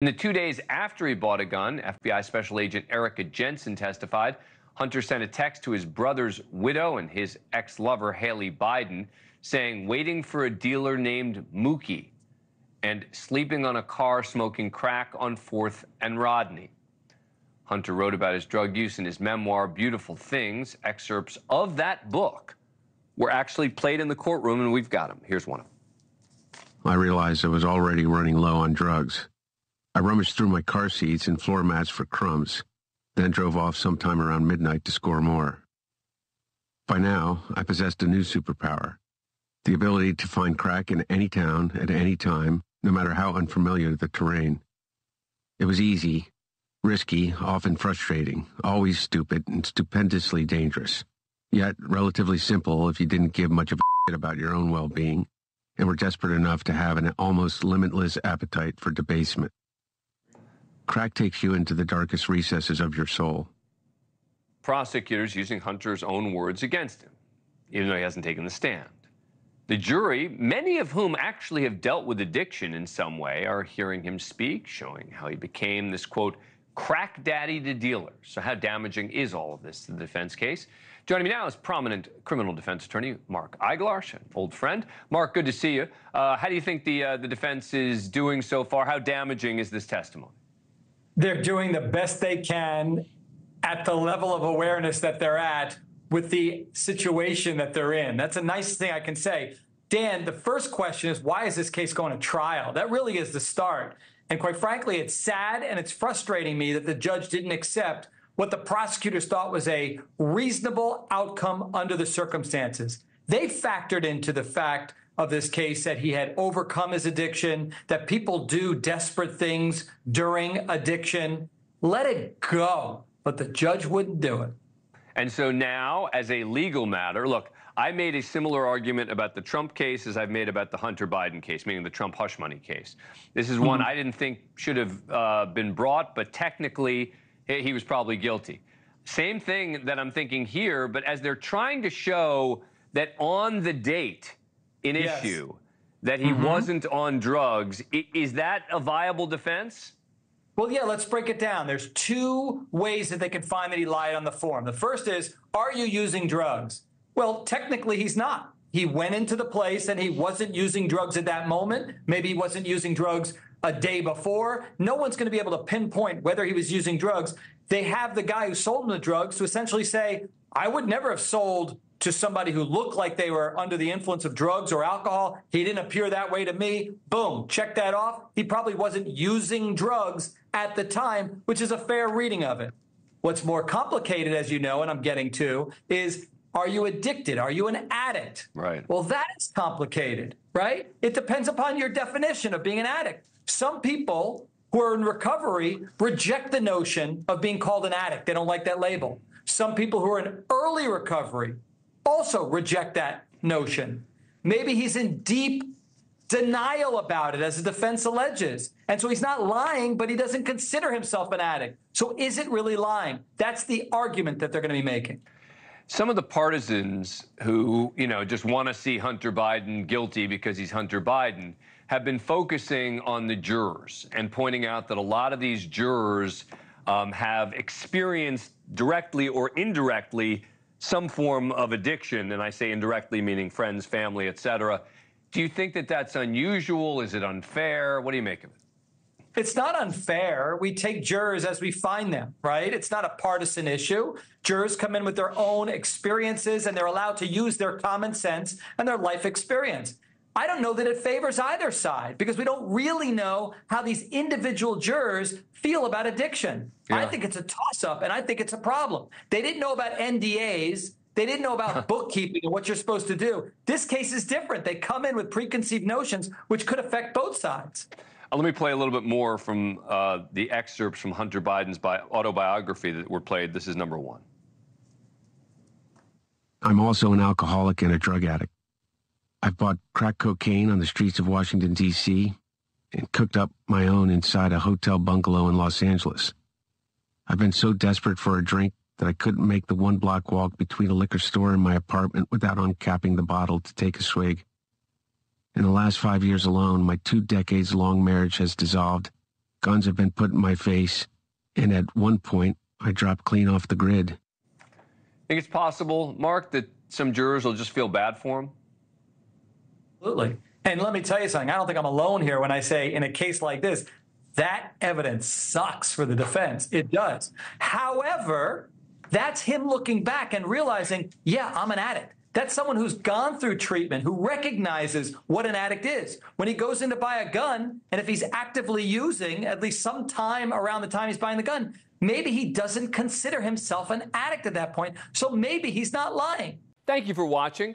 In the two days after he bought a gun, FBI Special Agent Erika Jensen testified Hunter sent a text to his brother's widow and his ex lover, Hallie Biden, saying, waiting for a dealer named Mookie and sleeping on a car smoking crack on 4th and Rodney. Hunter wrote about his drug use in his memoir, Beautiful Things. Excerpts of that book were actually played in the courtroom, and we've got them. Here's one of them. I realized I was already running low on drugs. I rummaged through my car seats and floor mats for crumbs, then drove off sometime around midnight to score more. By now, I possessed a new superpower the ability to find crack in any town at any time, no matter how unfamiliar the terrain. It was easy, risky, often frustrating, always stupid, and stupendously dangerous. Yet relatively simple if you didn't give much of a shit about your own well-being and were desperate enough to have an almost limitless appetite for debasement. Crack takes you into the darkest recesses of your soul. Prosecutors using Hunter's own words against him, even though he hasn't taken the stand. The jury, many of whom actually have dealt with addiction in some way, are hearing him speak, showing how he became this, quote, crack daddy to dealers. So, how damaging is all of this to the defense case? Joining me now is prominent criminal defense attorney Mark Eiglarsh, an old friend. Mark, good to see you. Uh, how do you think the uh, the defense is doing so far? How damaging is this testimony? They're doing the best they can at the level of awareness that they're at with the situation that they're in. That's a nice thing I can say. Dan, the first question is why is this case going to trial? That really is the start. And quite frankly, it's sad and it's frustrating me that the judge didn't accept what the prosecutors thought was a reasonable outcome under the circumstances. They factored into the fact of this case that he had overcome his addiction, that people do desperate things during addiction. Let it go. But the judge wouldn't do it. And so now, as a legal matter, look, I made a similar argument about the Trump case as I've made about the Hunter Biden case, meaning the Trump hush money case. This is one mm-hmm. I didn't think should have uh, been brought, but technically, he was probably guilty. Same thing that I'm thinking here, but as they're trying to show that on the date, an yes. issue that he mm-hmm. wasn't on drugs. Is that a viable defense? Well, yeah, let's break it down. There's two ways that they can find that he lied on the form. The first is, are you using drugs? Well, technically, he's not. He went into the place and he wasn't using drugs at that moment. Maybe he wasn't using drugs a day before. No one's going to be able to pinpoint whether he was using drugs. They have the guy who sold him the drugs to essentially say, I would never have sold to somebody who looked like they were under the influence of drugs or alcohol. He didn't appear that way to me. Boom, check that off. He probably wasn't using drugs at the time, which is a fair reading of it. What's more complicated, as you know, and I'm getting to, is are you addicted? Are you an addict? Right. Well, that is complicated, right? It depends upon your definition of being an addict. Some people who are in recovery reject the notion of being called an addict. They don't like that label. Some people who are in early recovery also reject that notion. Maybe he's in deep denial about it, as the defense alleges. And so he's not lying, but he doesn't consider himself an addict. So is it really lying? That's the argument that they're going to be making. Some of the partisans who, you know, just want to see Hunter Biden guilty because he's Hunter Biden have been focusing on the jurors and pointing out that a lot of these jurors um, have experienced directly or indirectly some form of addiction, and I say indirectly meaning friends, family, etc. Do you think that that's unusual? Is it unfair? What do you make of it? It's not unfair. We take jurors as we find them, right? It's not a partisan issue. Jurors come in with their own experiences and they're allowed to use their common sense and their life experience. I don't know that it favors either side because we don't really know how these individual jurors feel about addiction. Yeah. I think it's a toss up and I think it's a problem. They didn't know about NDAs. They didn't know about bookkeeping and what you're supposed to do. This case is different. They come in with preconceived notions, which could affect both sides. Uh, let me play a little bit more from uh, the excerpts from Hunter Biden's bi- autobiography that were played. This is number one. I'm also an alcoholic and a drug addict. I've bought crack cocaine on the streets of Washington, D.C., and cooked up my own inside a hotel bungalow in Los Angeles. I've been so desperate for a drink that I couldn't make the one block walk between a liquor store and my apartment without uncapping the bottle to take a swig. In the last five years alone, my two decades long marriage has dissolved, Guns have been put in my face, and at one point, I dropped clean off the grid. I Think it's possible, Mark, that some jurors will just feel bad for him? Absolutely. And let me tell you something. I don't think I'm alone here when I say, in a case like this, that evidence sucks for the defense. It does. However, that's him looking back and realizing, yeah, I'm an addict. That's someone who's gone through treatment, who recognizes what an addict is. When he goes in to buy a gun, and if he's actively using at least some time around the time he's buying the gun, maybe he doesn't consider himself an addict at that point. So maybe he's not lying. Thank you for watching.